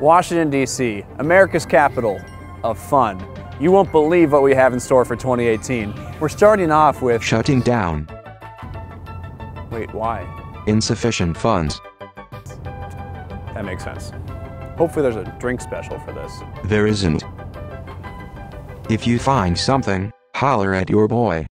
Washington, D.C., America's capital of fun. You won't believe what we have in store for 2018. We're starting off with. Shutting down. Wait, why? Insufficient funds. That makes sense. Hopefully, there's a drink special for this. There isn't. If you find something, holler at your boy.